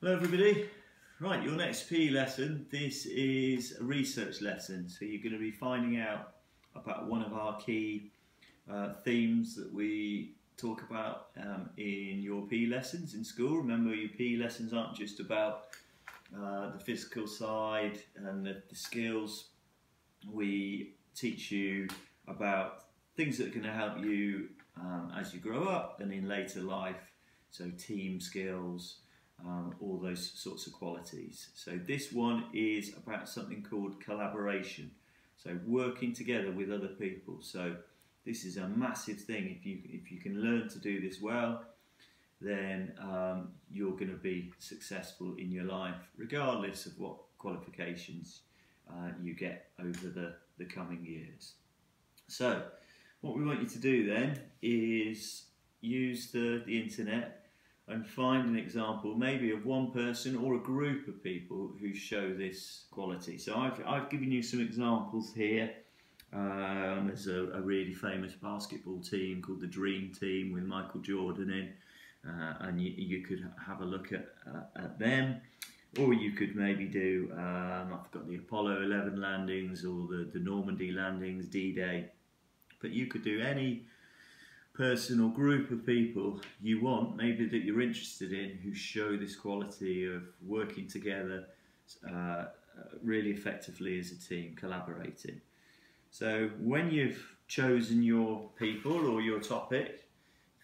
Hello everybody. Right, your next PE lesson, this is a research lesson. So you're going to be finding out about one of our key uh, themes that we talk about um, in your PE lessons in school. Remember your PE lessons aren't just about uh, the physical side and the, the skills. We teach you about things that are going to help you um, as you grow up and in later life. So team skills, um, all those sorts of qualities. So this one is about something called collaboration. So working together with other people. So this is a massive thing. If you if you can learn to do this well, then um, you're going to be successful in your life, regardless of what qualifications uh, you get over the, the coming years. So what we want you to do then is use the, the internet and find an example maybe of one person or a group of people who show this quality. So I've, I've given you some examples here. Um, there's a, a, really famous basketball team called the Dream Team with Michael Jordan in, uh, and you, you, could have a look at, uh, at them. Or you could maybe do, um, I've got the Apollo 11 landings or the, the Normandy landings, D-Day. But you could do any person or group of people you want, maybe that you're interested in, who show this quality of working together uh, really effectively as a team, collaborating. So when you've chosen your people or your topic,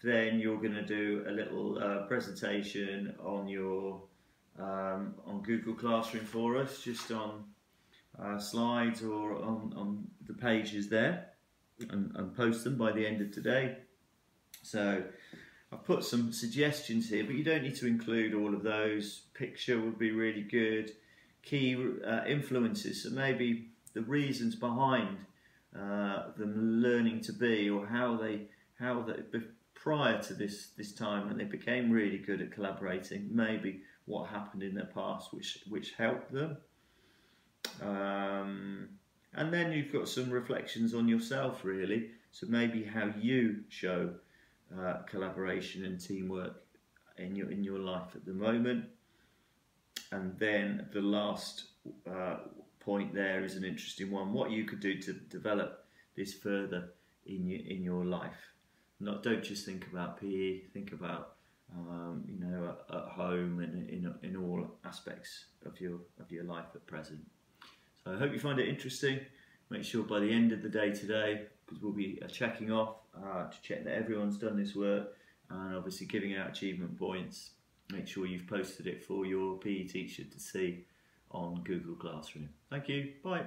then you're going to do a little uh, presentation on your um, on Google Classroom for us, just on uh, slides or on, on the pages there, and, and post them by the end of today. So I've put some suggestions here, but you don't need to include all of those. Picture would be really good. Key uh, influences, so maybe the reasons behind uh, them learning to be, or how they, how they, prior to this this time when they became really good at collaborating, maybe what happened in their past which which helped them. Um, and then you've got some reflections on yourself, really. So maybe how you show uh, collaboration and teamwork in your in your life at the moment. And then the last uh, point there is an interesting one: what you could do to develop this further in your in your life. Not don't just think about PE. Think about um, you know at, at, home and in in all aspects of your of your life at present. So I hope you find it interesting. Make sure by the end of the day today because we'll be uh, checking off uh, to check that everyone's done this work and obviously giving out achievement points. Make sure you've posted it for your PE teacher to see on Google Classroom. Thank you. Bye.